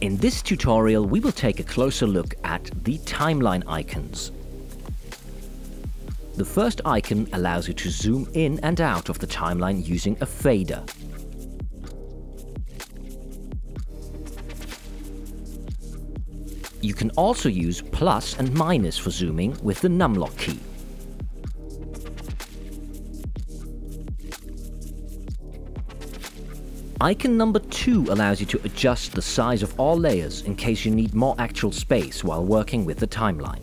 In this tutorial, we will take a closer look at the timeline icons. The first icon allows you to zoom in and out of the timeline using a fader. You can also use plus and minus for zooming with the numlock key. Icon number 2 allows you to adjust the size of all layers in case you need more actual space while working with the timeline.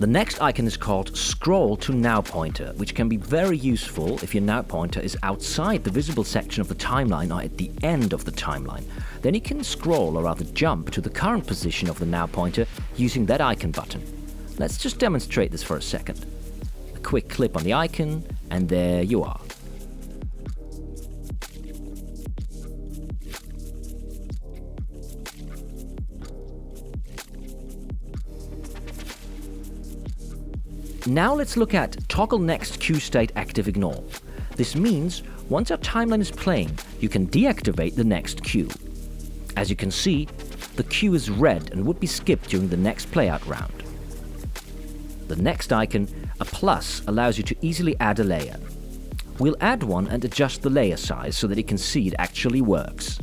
The next icon is called Scroll to Now Pointer, which can be very useful if your now pointer is outside the visible section of the timeline or at the end of the timeline. Then you can scroll or rather jump to the current position of the now pointer using that icon button. Let's just demonstrate this for a second. A quick clip on the icon and there you are. Now let's look at toggle next cue state active ignore. This means once our timeline is playing, you can deactivate the next cue. As you can see, the cue is red and would be skipped during the next playout round. The next icon, a plus, allows you to easily add a layer. We'll add one and adjust the layer size so that you can see it actually works.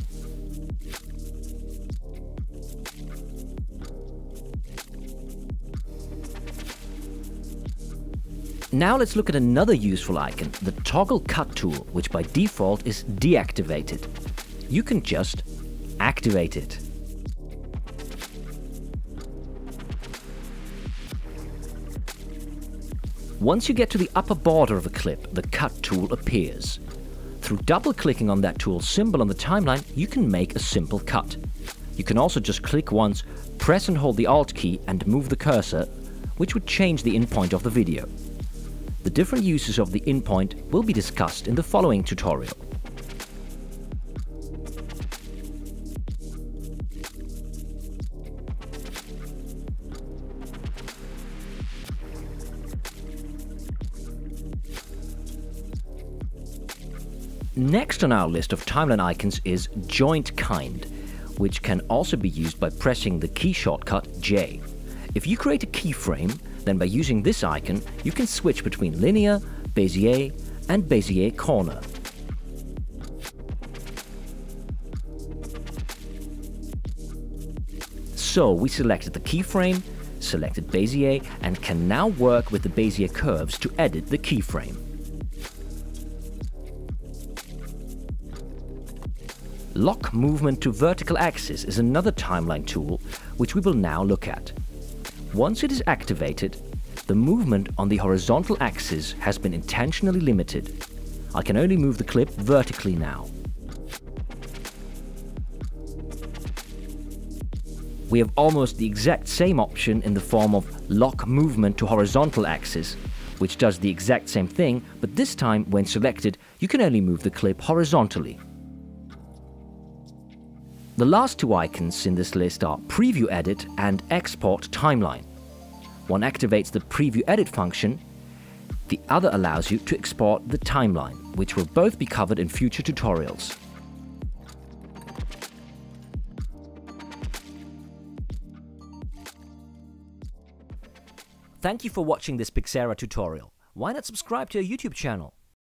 Now let's look at another useful icon, the toggle cut tool, which by default is deactivated. You can just activate it. Once you get to the upper border of a clip, the cut tool appears. Through double-clicking on that tool symbol on the timeline, you can make a simple cut. You can also just click once, press and hold the Alt key and move the cursor, which would change the in point of the video. The different uses of the in-point will be discussed in the following tutorial. Next on our list of timeline icons is Joint Kind, which can also be used by pressing the key shortcut J. If you create a keyframe, then by using this icon, you can switch between linear, Bezier, and Bezier corner. So we selected the keyframe, selected Bezier, and can now work with the Bezier curves to edit the keyframe. Lock movement to vertical axis is another timeline tool, which we will now look at. Once it is activated, the movement on the horizontal axis has been intentionally limited. I can only move the clip vertically now. We have almost the exact same option in the form of lock movement to horizontal axis, which does the exact same thing, but this time when selected, you can only move the clip horizontally. The last two icons in this list are Preview Edit and Export Timeline. One activates the Preview Edit function, the other allows you to export the timeline, which will both be covered in future tutorials. Thank you for watching this Pixera tutorial. Why not subscribe to our YouTube channel?